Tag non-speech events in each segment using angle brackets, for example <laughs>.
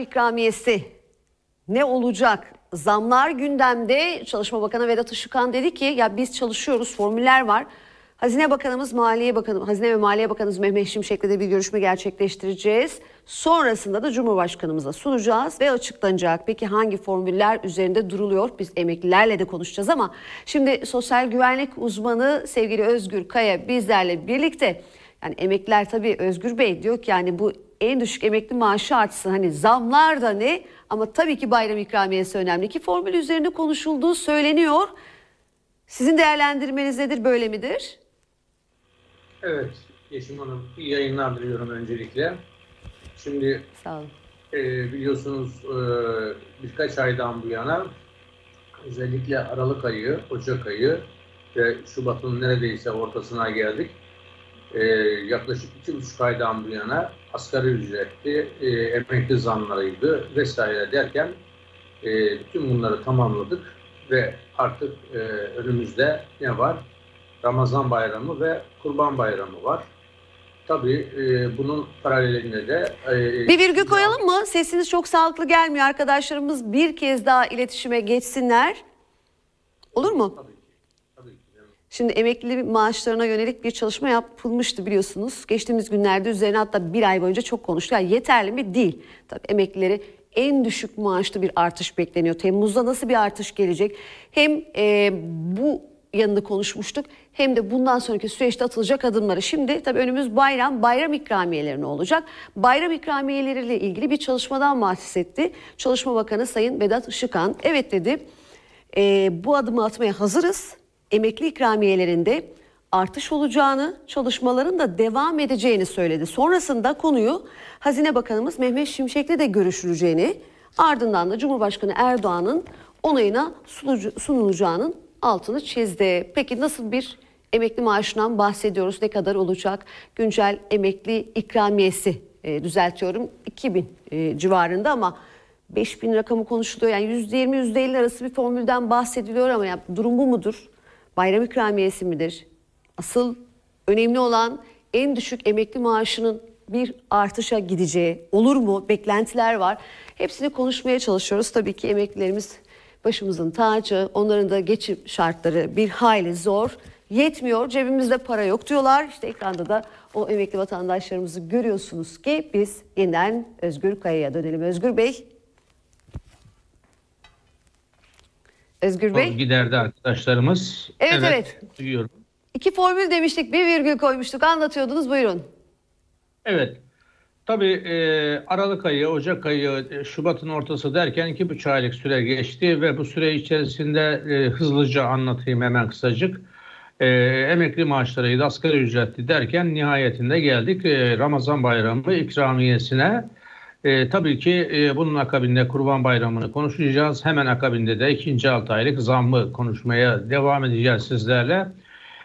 ikramiyesi ne olacak? Zamlar gündemde. Çalışma Bakanı Vedat Işıkhan dedi ki ya biz çalışıyoruz, formüller var. Hazine Bakanımız, Maliye Bakanı, Hazine ve Maliye Bakanımız Mehmet Şimşek'le de bir görüşme gerçekleştireceğiz. Sonrasında da Cumhurbaşkanımıza sunacağız ve açıklanacak. Peki hangi formüller üzerinde duruluyor? Biz emeklilerle de konuşacağız ama şimdi sosyal güvenlik uzmanı sevgili Özgür Kaya bizlerle birlikte yani emekliler tabii Özgür Bey diyor ki yani bu en düşük emekli maaşı artsın. Hani zamlar da ne ama tabii ki bayram ikramiyesi önemli ki formül üzerinde konuşulduğu söyleniyor. Sizin değerlendirmeniz nedir böyle midir? Evet Yeşim Hanım iyi yayınlar diliyorum öncelikle. Şimdi Sağ olun. E, biliyorsunuz e, birkaç aydan bu yana özellikle Aralık ayı, Ocak ayı ve Şubat'ın neredeyse ortasına geldik e, yaklaşık iki buçuk aydan bu yana asgari ücretli, e, emekli zamlarıydı vesaire derken e, bütün bunları tamamladık ve artık e, önümüzde ne var? Ramazan bayramı ve Kurban bayramı var. Tabii e, bunun paralelinde de... E, bir virgül koyalım mı? Sesiniz çok sağlıklı gelmiyor. Arkadaşlarımız bir kez daha iletişime geçsinler. Olur mu? Tabii. Şimdi emekli maaşlarına yönelik bir çalışma yapılmıştı biliyorsunuz. Geçtiğimiz günlerde üzerine hatta bir ay boyunca çok konuştu. Yani yeterli mi? Değil. Tabii emeklileri en düşük maaşlı bir artış bekleniyor. Temmuz'da nasıl bir artış gelecek? Hem e, bu yanında konuşmuştuk hem de bundan sonraki süreçte atılacak adımları. Şimdi tabii önümüz bayram, bayram ikramiyeleri ne olacak? Bayram ikramiyeleriyle ilgili bir çalışmadan bahsetti. Çalışma Bakanı Sayın Vedat Işıkhan. Evet dedi e, bu adımı atmaya hazırız emekli ikramiyelerinde artış olacağını, çalışmaların da devam edeceğini söyledi. Sonrasında konuyu Hazine Bakanımız Mehmet Şimşek'le de görüşüleceğini, ardından da Cumhurbaşkanı Erdoğan'ın onayına sunulacağının altını çizdi. Peki nasıl bir emekli maaşından bahsediyoruz? Ne kadar olacak? Güncel emekli ikramiyesi e, düzeltiyorum 2000 e, civarında ama 5000 rakamı konuşuluyor. Yani %20 %50 arası bir formülden bahsediliyor ama ya, durum bu mudur? Bayram ikramiyesi midir? Asıl önemli olan en düşük emekli maaşının bir artışa gideceği olur mu? Beklentiler var. Hepsini konuşmaya çalışıyoruz. Tabii ki emeklilerimiz başımızın tacı. Onların da geçim şartları bir hayli zor. Yetmiyor, cebimizde para yok diyorlar. İşte ekranda da o emekli vatandaşlarımızı görüyorsunuz ki biz yeniden Özgür Kaya'ya dönelim. Özgür Bey Özgür Bey. Giderdi arkadaşlarımız. Evet evet. evet. Duyuyorum. İki formül demiştik bir virgül koymuştuk anlatıyordunuz buyurun. Evet. Tabii e, Aralık ayı, Ocak ayı, e, Şubat'ın ortası derken iki buçuk aylık süre geçti ve bu süre içerisinde e, hızlıca anlatayım hemen kısacık. E, emekli maaşlarıydı, asgari ücretli derken nihayetinde geldik e, Ramazan bayramı ikramiyesine. E, tabii ki e, bunun akabinde Kurban Bayramı'nı konuşacağız. Hemen akabinde de ikinci 6 aylık zammı konuşmaya devam edeceğiz sizlerle.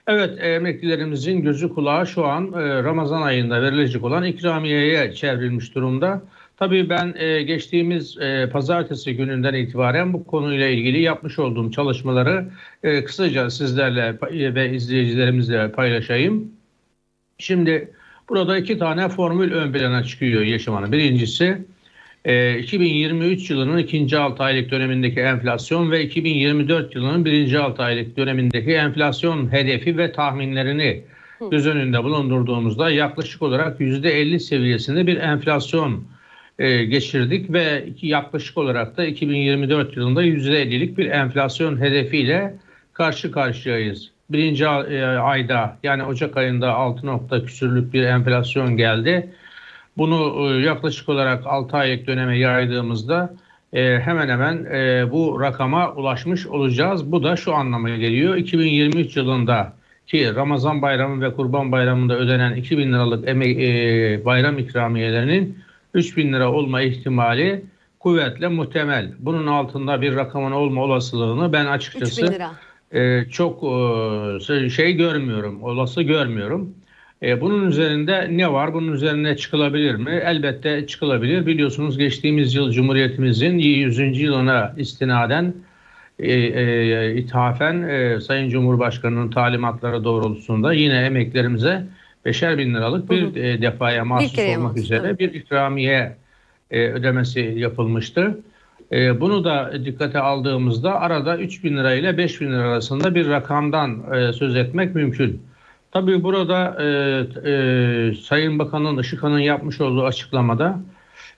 Evet emeklilerimizin gözü kulağı şu an e, Ramazan ayında verilecek olan ikramiyeye çevrilmiş durumda. Tabii ben e, geçtiğimiz e, pazartesi gününden itibaren bu konuyla ilgili yapmış olduğum çalışmaları e, kısaca sizlerle ve izleyicilerimizle paylaşayım. Şimdi Burada iki tane formül ön plana çıkıyor yaşamanın. Birincisi 2023 e, yılının ikinci 6 aylık dönemindeki enflasyon ve 2024 yılının birinci 6 aylık dönemindeki enflasyon hedefi ve tahminlerini göz önünde bulundurduğumuzda yaklaşık olarak %50 seviyesinde bir enflasyon e, geçirdik ve yaklaşık olarak da 2024 yılında %50'lik bir enflasyon hedefiyle karşı karşıyayız birinci e, ayda yani Ocak ayında 6 nokta küsürlük bir enflasyon geldi. Bunu e, yaklaşık olarak 6 aylık döneme yaydığımızda e, hemen hemen bu rakama ulaşmış olacağız. Bu da şu anlama geliyor. 2023 yılında ki Ramazan bayramı ve Kurban bayramında ödenen 2000 liralık emek, bayram ikramiyelerinin 3000 lira olma ihtimali kuvvetle muhtemel. Bunun altında bir rakamın olma olasılığını ben açıkçası 3000 lira e, çok e, şey görmüyorum, olası görmüyorum. E, bunun üzerinde ne var? Bunun üzerine çıkılabilir mi? Elbette çıkılabilir. Biliyorsunuz geçtiğimiz yıl Cumhuriyetimizin 100. yılına istinaden e, e, ithafen e, Sayın Cumhurbaşkanı'nın talimatları doğrultusunda yine emeklerimize beşer bin liralık bir e, defaya mahsus olmak üzere bir ikramiye e, ödemesi yapılmıştı. E, bunu da dikkate aldığımızda arada 3 bin lira ile 5 bin lira arasında bir rakamdan e, söz etmek mümkün. Tabii burada e, e, Sayın Bakan'ın Işıkhan'ın yapmış olduğu açıklamada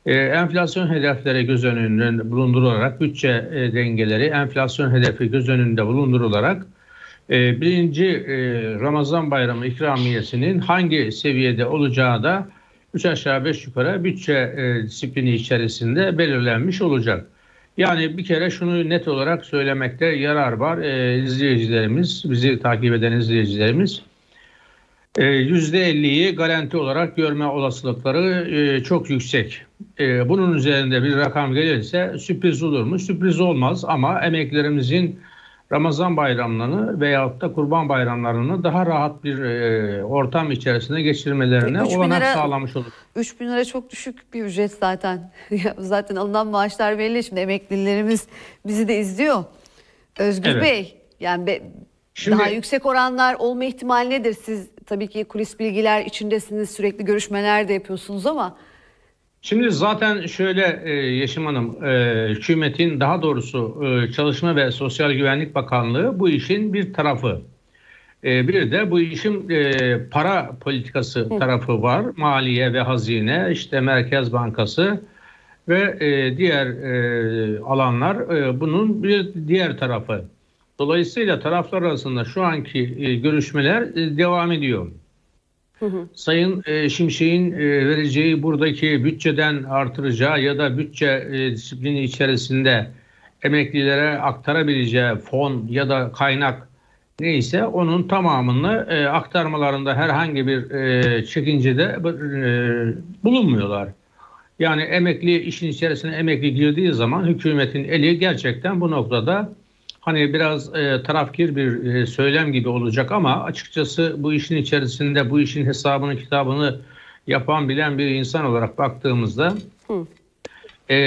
e, enflasyon hedefleri göz önünde bulundurularak bütçe e, dengeleri enflasyon hedefi göz önünde bulundurularak e, birinci e, Ramazan bayramı ikramiyesinin hangi seviyede olacağı da 3 aşağı 5 yukarı bütçe e, disiplini içerisinde belirlenmiş olacak. Yani bir kere şunu net olarak söylemekte yarar var. E, izleyicilerimiz, bizi takip eden izleyicilerimiz %50'yi e, garanti olarak görme olasılıkları e, çok yüksek. E, bunun üzerinde bir rakam gelirse sürpriz olur mu? Sürpriz olmaz ama emeklerimizin Ramazan bayramlarını veyahut da kurban bayramlarını daha rahat bir e, ortam içerisinde geçirmelerine olanak lira, sağlamış olur. 3 bin lira çok düşük bir ücret zaten. <laughs> zaten alınan maaşlar belli. Şimdi emeklilerimiz bizi de izliyor. Özgür evet. Bey yani be, Şimdi, daha yüksek oranlar olma ihtimali nedir? Siz tabii ki kulis bilgiler içindesiniz sürekli görüşmeler de yapıyorsunuz ama... Şimdi zaten şöyle e, Yeşim Hanım, e, hükümetin daha doğrusu e, Çalışma ve Sosyal Güvenlik Bakanlığı bu işin bir tarafı. E, bir de bu işin e, para politikası tarafı var. Maliye ve Hazine, işte Merkez Bankası ve e, diğer e, alanlar e, bunun bir diğer tarafı. Dolayısıyla taraflar arasında şu anki e, görüşmeler e, devam ediyor. Hı. Sayın e, Şimşek'in e, vereceği buradaki bütçeden artıracağı ya da bütçe e, disiplini içerisinde emeklilere aktarabileceği fon ya da kaynak neyse onun tamamını e, aktarmalarında herhangi bir e, çekincede e, bulunmuyorlar. Yani emekli işin içerisine emekli girdiği zaman hükümetin eli gerçekten bu noktada hani biraz e, tarafkir bir e, söylem gibi olacak ama açıkçası bu işin içerisinde bu işin hesabını kitabını yapan bilen bir insan olarak baktığımızda e,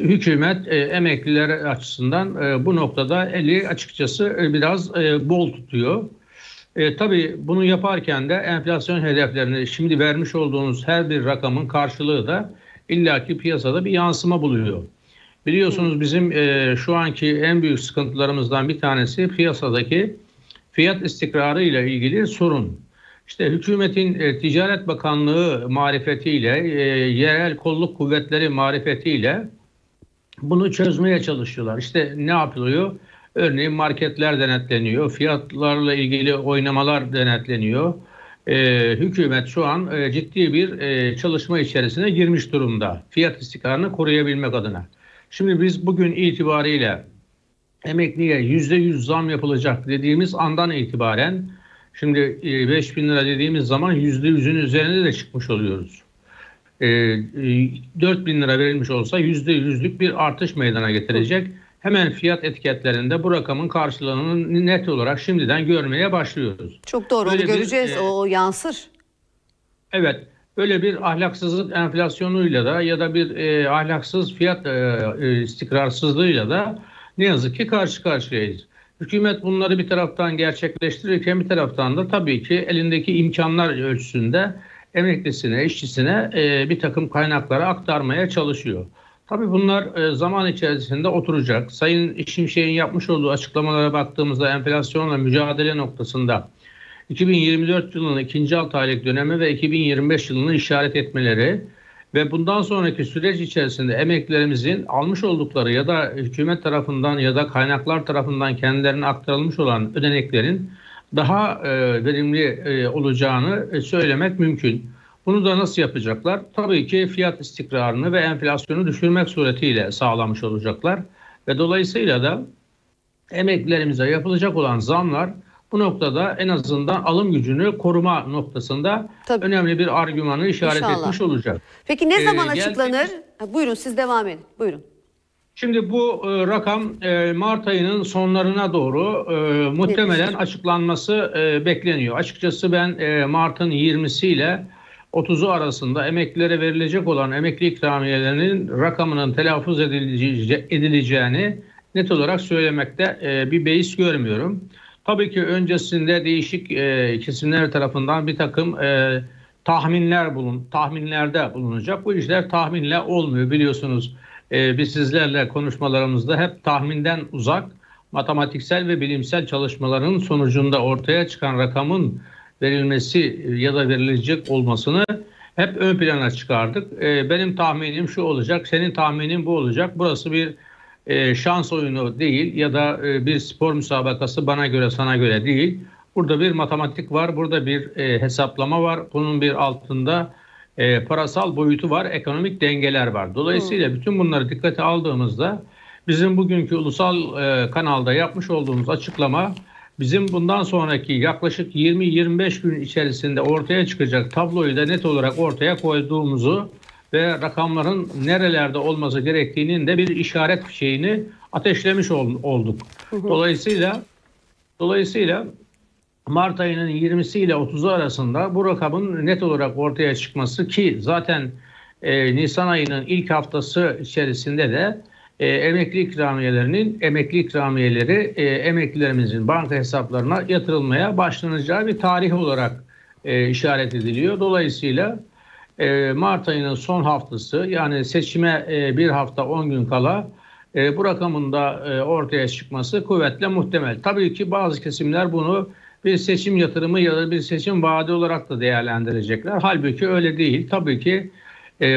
hükümet e, emekliler açısından e, bu noktada eli açıkçası e, biraz e, bol tutuyor. E, tabii bunu yaparken de enflasyon hedeflerini şimdi vermiş olduğunuz her bir rakamın karşılığı da illaki piyasada bir yansıma buluyor. Biliyorsunuz bizim e, şu anki en büyük sıkıntılarımızdan bir tanesi piyasadaki fiyat istikrarı ile ilgili sorun. İşte hükümetin e, Ticaret Bakanlığı marifetiyle, e, yerel kolluk kuvvetleri marifetiyle bunu çözmeye çalışıyorlar. İşte ne yapılıyor? Örneğin marketler denetleniyor, fiyatlarla ilgili oynamalar denetleniyor. E, hükümet şu an e, ciddi bir e, çalışma içerisine girmiş durumda. Fiyat istikrarını koruyabilmek adına. Şimdi biz bugün itibariyle emekliye yüzde yüz zam yapılacak dediğimiz andan itibaren şimdi 5 e, bin lira dediğimiz zaman yüzde yüzün üzerine de çıkmış oluyoruz. 4 e, bin lira verilmiş olsa yüzde yüzlük bir artış meydana getirecek. Hemen fiyat etiketlerinde bu rakamın karşılığını net olarak şimdiden görmeye başlıyoruz. Çok doğru Böyle onu göreceğiz bir, e, o yansır. Evet böyle bir ahlaksızlık enflasyonuyla da ya da bir e, ahlaksız fiyat e, e, istikrarsızlığıyla da ne yazık ki karşı karşıyayız. Hükümet bunları bir taraftan gerçekleştirirken bir taraftan da tabii ki elindeki imkanlar ölçüsünde emeklisine, işçisine e, bir takım kaynakları aktarmaya çalışıyor. Tabii bunlar e, zaman içerisinde oturacak. Sayın Şimşek'in yapmış olduğu açıklamalara baktığımızda enflasyonla mücadele noktasında 2024 yılının ikinci 6 aylık dönemi ve 2025 yılını işaret etmeleri ve bundan sonraki süreç içerisinde emeklerimizin almış oldukları ya da hükümet tarafından ya da kaynaklar tarafından kendilerine aktarılmış olan ödeneklerin daha e, verimli e, olacağını e, söylemek mümkün. Bunu da nasıl yapacaklar? Tabii ki fiyat istikrarını ve enflasyonu düşürmek suretiyle sağlamış olacaklar. Ve dolayısıyla da emeklilerimize yapılacak olan zamlar bu noktada en azından alım gücünü koruma noktasında Tabii. önemli bir argümanı işaret İnşallah. etmiş olacak. Peki ne zaman ee, açıklanır? Geldik. Buyurun siz devam edin. Buyurun. Şimdi bu e, rakam e, Mart ayının sonlarına doğru e, muhtemelen açıklanması e, bekleniyor. Açıkçası ben e, Mart'ın 20'si ile 30'u arasında emeklilere verilecek olan emekli ikramiyelerinin rakamının telaffuz edileceğini net olarak söylemekte e, bir beis görmüyorum. Tabii ki öncesinde değişik e, kesimler tarafından bir takım e, tahminler bulun, tahminlerde bulunacak. Bu işler tahminle olmuyor biliyorsunuz. E, biz sizlerle konuşmalarımızda hep tahminden uzak, matematiksel ve bilimsel çalışmaların sonucunda ortaya çıkan rakamın verilmesi ya da verilecek olmasını hep ön plana çıkardık. E, benim tahminim şu olacak, senin tahminin bu olacak. Burası bir e, şans oyunu değil ya da e, bir spor müsabakası bana göre sana göre değil. Burada bir matematik var, burada bir e, hesaplama var. Bunun bir altında e, parasal boyutu var, ekonomik dengeler var. Dolayısıyla bütün bunları dikkate aldığımızda bizim bugünkü ulusal e, kanalda yapmış olduğumuz açıklama bizim bundan sonraki yaklaşık 20-25 gün içerisinde ortaya çıkacak tabloyu da net olarak ortaya koyduğumuzu ve rakamların nerelerde olması gerektiğinin de bir işaret fişeğini ateşlemiş olduk. Dolayısıyla dolayısıyla Mart ayının 20'si ile 30'u arasında bu rakamın net olarak ortaya çıkması ki zaten e, Nisan ayının ilk haftası içerisinde de e, emekli ikramiyelerinin emekli ikramiyeleri e, emeklilerimizin banka hesaplarına yatırılmaya başlanacağı bir tarih olarak e, işaret ediliyor. Dolayısıyla e, Mart ayının son haftası yani seçime e, bir hafta 10 gün kala e, bu rakamın da e, ortaya çıkması kuvvetle muhtemel. Tabii ki bazı kesimler bunu bir seçim yatırımı ya da bir seçim vaadi olarak da değerlendirecekler. Halbuki öyle değil. Tabii ki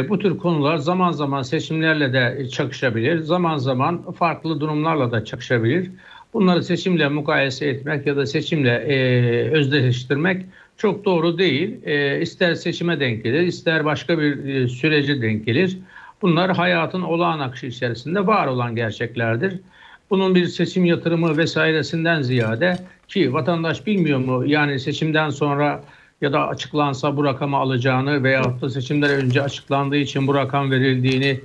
bu tür konular zaman zaman seçimlerle de çakışabilir. Zaman zaman farklı durumlarla da çakışabilir. Bunları seçimle mukayese etmek ya da seçimle e, özdeşleştirmek çok doğru değil. E, ister seçime denk gelir, ister başka bir e, sürece denk gelir. Bunlar hayatın olağan akışı içerisinde var olan gerçeklerdir. Bunun bir seçim yatırımı vesairesinden ziyade ki vatandaş bilmiyor mu yani seçimden sonra ya da açıklansa bu rakamı alacağını veya da seçimler önce açıklandığı için bu rakam verildiğini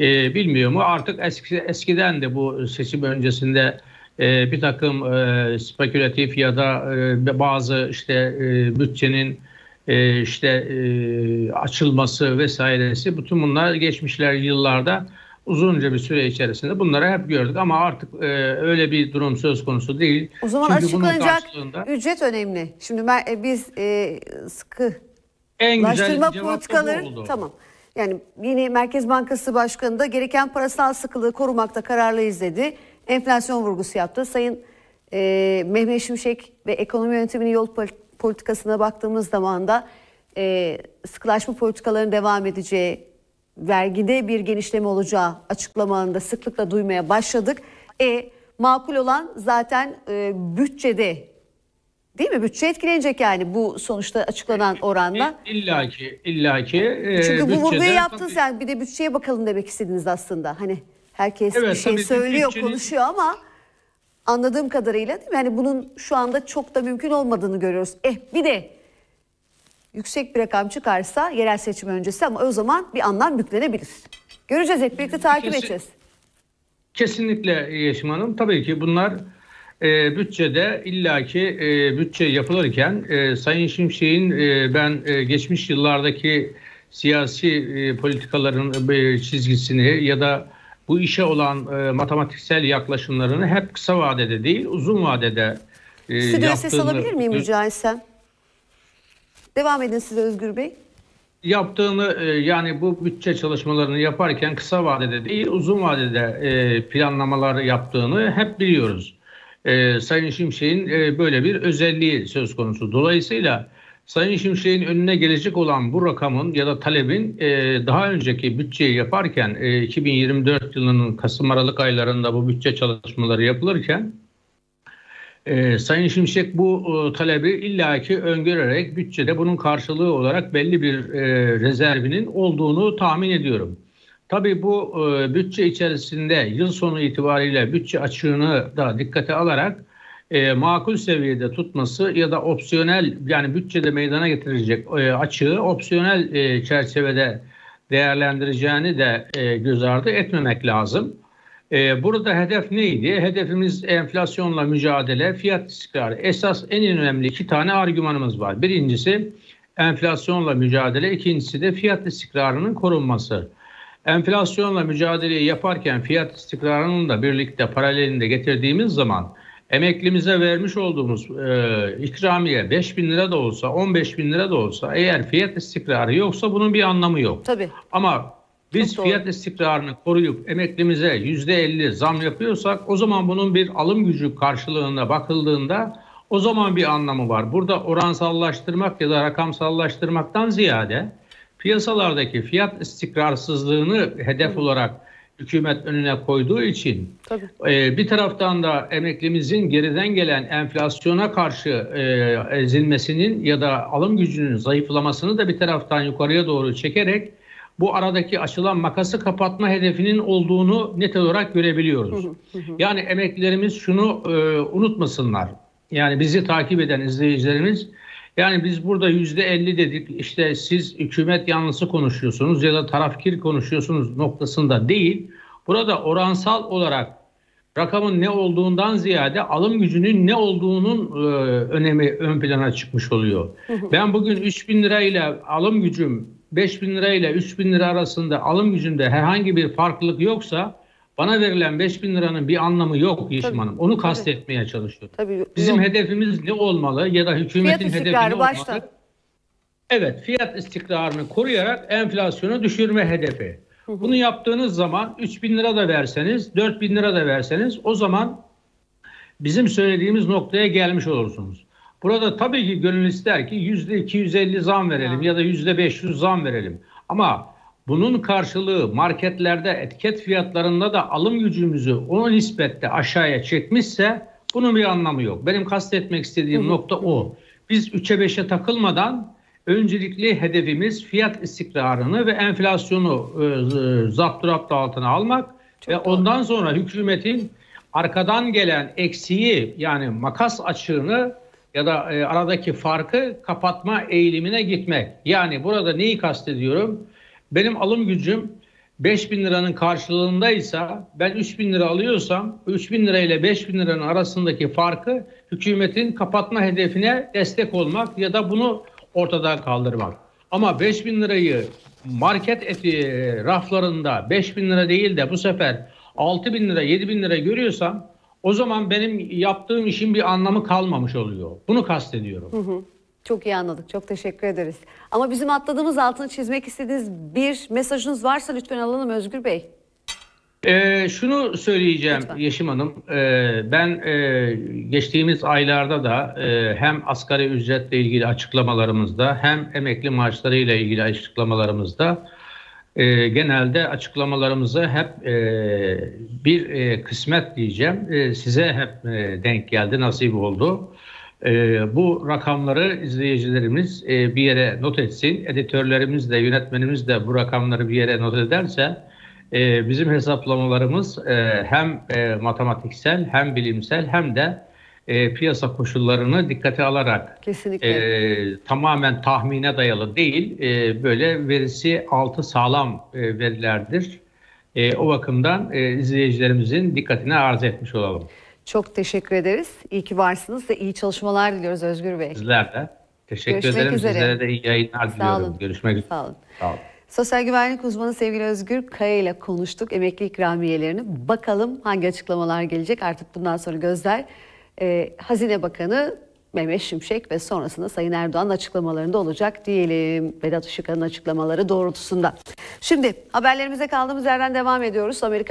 e, bilmiyor mu? Artık eski, eskiden de bu seçim öncesinde e, bir takım e, spekülatif ya da e, bazı işte e, bütçenin e, işte e, açılması vesairesi bütün bunlar geçmişler yıllarda uzunca bir süre içerisinde bunları hep gördük ama artık e, öyle bir durum söz konusu değil. O zaman Çünkü açıklanacak karşılığında... ücret önemli. Şimdi ben, biz e, sıkı en güzel politikaları tamam. Yani yine Merkez Bankası Başkanı da gereken parasal sıkılığı korumakta kararlıyız dedi. Enflasyon vurgusu yaptı. Sayın e, Mehmet Şimşek ve ekonomi yönetiminin yol politikasına baktığımız zaman da e, sıkılaşma politikalarının devam edeceği, vergide bir genişleme olacağı açıklamalarında sıklıkla duymaya başladık. E makul olan zaten e, bütçede değil mi? Bütçe etkilenecek yani bu sonuçta açıklanan oranla. İlla ki, illa ki. E, Çünkü bu vurguyu yaptın tabii. sen bir de bütçeye bakalım demek istediniz aslında. Hani herkes evet, bir şey söylüyor, bütçenin... konuşuyor ama anladığım kadarıyla değil mi? Yani bunun şu anda çok da mümkün olmadığını görüyoruz. Eh bir de yüksek bir rakam çıkarsa yerel seçim öncesi ama o zaman bir anlam yüklenebilir. Göreceğiz hep birlikte takip Kesin, edeceğiz. Kesinlikle Yeşim Hanım. Tabii ki bunlar e, bütçede illaki e, bütçe yapılırken e, Sayın Şimşek'in e, ben e, geçmiş yıllardaki siyasi e, politikaların e, çizgisini ya da bu işe olan e, matematiksel yaklaşımlarını hep kısa vadede değil uzun vadede e, Stüdyo ses alabilir miyim rica etsem? Devam edin size Özgür Bey. Yaptığını e, yani bu bütçe çalışmalarını yaparken kısa vadede değil uzun vadede e, planlamalar yaptığını hep biliyoruz. E, Sayın Şimşek'in böyle bir özelliği söz konusu. Dolayısıyla Sayın Şimşek'in önüne gelecek olan bu rakamın ya da talebin daha önceki bütçeyi yaparken 2024 yılının Kasım Aralık aylarında bu bütçe çalışmaları yapılırken ee, Sayın Şimşek bu e, talebi illaki öngörerek bütçede bunun karşılığı olarak belli bir e, rezervinin olduğunu tahmin ediyorum. Tabii bu e, bütçe içerisinde yıl sonu itibariyle bütçe açığını da dikkate alarak e, makul seviyede tutması ya da opsiyonel yani bütçede meydana getirecek e, açığı opsiyonel e, çerçevede değerlendireceğini de e, göz ardı etmemek lazım. Ee, burada hedef neydi? Hedefimiz enflasyonla mücadele, fiyat istikrarı. Esas en önemli iki tane argümanımız var. Birincisi enflasyonla mücadele, ikincisi de fiyat istikrarının korunması. Enflasyonla mücadeleyi yaparken fiyat istikrarının da birlikte paralelinde getirdiğimiz zaman emeklimize vermiş olduğumuz e, ikramiye 5 bin lira da olsa 15 bin lira da olsa eğer fiyat istikrarı yoksa bunun bir anlamı yok. Tabii. Ama biz Çok doğru. fiyat istikrarını koruyup emeklimize %50 zam yapıyorsak o zaman bunun bir alım gücü karşılığında bakıldığında o zaman bir anlamı var. Burada oransallaştırmak ya da rakamsallaştırmaktan ziyade piyasalardaki fiyat istikrarsızlığını hedef olarak hükümet önüne koyduğu için Tabii. ee, bir taraftan da emeklimizin geriden gelen enflasyona karşı e, ezilmesinin ya da alım gücünün zayıflamasını da bir taraftan yukarıya doğru çekerek bu aradaki açılan makası kapatma hedefinin olduğunu net olarak görebiliyoruz. Yani emeklilerimiz şunu e, unutmasınlar. Yani bizi takip eden izleyicilerimiz yani biz burada yüzde elli dedik işte siz hükümet yanlısı konuşuyorsunuz ya da tarafkir konuşuyorsunuz noktasında değil. Burada oransal olarak rakamın ne olduğundan ziyade alım gücünün ne olduğunun e, önemi ön plana çıkmış oluyor. <laughs> Ben bugün 3 bin lirayla alım gücüm 5 bin lirayla 3 bin lira arasında alım gücünde herhangi bir farklılık yoksa bana verilen 5 bin liranın bir anlamı yok Yeşim Tabii, Hanım. Onu tabii. kastetmeye çalışıyorum. Tabii. Bizim Yok. hedefimiz ne olmalı ya da hükümetin hedefi ne olmalı? başta. Evet, fiyat istikrarını koruyarak enflasyonu düşürme hedefi. Bunu yaptığınız zaman 3 bin lira da verseniz, 4 bin lira da verseniz o zaman bizim söylediğimiz noktaya gelmiş olursunuz. Burada tabii ki gönül ister ki yüzde 250 zam verelim ya da yüzde 500 zam verelim. Ama bunun karşılığı marketlerde etiket fiyatlarında da alım gücümüzü o nispette aşağıya çekmişse bunun bir anlamı yok. Benim kastetmek istediğim nokta o. Biz 3'e 5'e takılmadan öncelikli hedefimiz fiyat istikrarını ve enflasyonu e, zapturapt altına almak ve ondan sonra hükümetin arkadan gelen eksiği yani makas açığını ya da e, aradaki farkı kapatma eğilimine gitmek. Yani burada neyi kastediyorum? Benim alım gücüm 5 bin liranın karşılığındaysa ben 3 bin lira alıyorsam 3 bin lira ile 5 bin liranın arasındaki farkı hükümetin kapatma hedefine destek olmak ya da bunu ortadan kaldırmak. Ama 5 bin lirayı market eti raflarında 5 bin lira değil de bu sefer 6 bin lira 7 bin lira görüyorsam o zaman benim yaptığım işin bir anlamı kalmamış oluyor. Bunu kastediyorum. Çok iyi anladık. Çok teşekkür ederiz. Ama bizim atladığımız altını çizmek istediğiniz bir mesajınız varsa lütfen alalım Özgür Bey. Ee, şunu söyleyeceğim Lütfen. Yeşim Hanım. Ee, ben e, geçtiğimiz aylarda da e, hem asgari ücretle ilgili açıklamalarımızda hem emekli maaşlarıyla ilgili açıklamalarımızda e, genelde açıklamalarımızı hep e, bir e, kısmet diyeceğim. E, size hep e, denk geldi, nasip oldu. E, bu rakamları izleyicilerimiz e, bir yere not etsin. Editörlerimiz de yönetmenimiz de bu rakamları bir yere not ederse e, bizim hesaplamalarımız e, hem e, matematiksel hem bilimsel hem de e, piyasa koşullarını dikkate alarak Kesinlikle. e, tamamen tahmine dayalı değil, e, böyle verisi altı sağlam e, verilerdir. E, o bakımdan e, izleyicilerimizin dikkatine arz etmiş olalım. Çok teşekkür ederiz. İyi ki varsınız ve iyi çalışmalar diliyoruz Özgür Bey. Sizler de. Teşekkür Görüşmek ederim. üzere. Sizlere de iyi yayınlar Sağ diliyorum. olun. Görüşmek üzere. Sağ olun. Sağ olun. Sosyal güvenlik uzmanı sevgili Özgür Kaya ile konuştuk. Emekli ikramiyelerini. Bakalım hangi açıklamalar gelecek artık bundan sonra gözler. Ee, Hazine Bakanı Mehmet Şimşek ve sonrasında Sayın Erdoğan açıklamalarında olacak diyelim. Vedat Işıkhan'ın açıklamaları doğrultusunda. Şimdi haberlerimize kaldığımız yerden devam ediyoruz. Amerika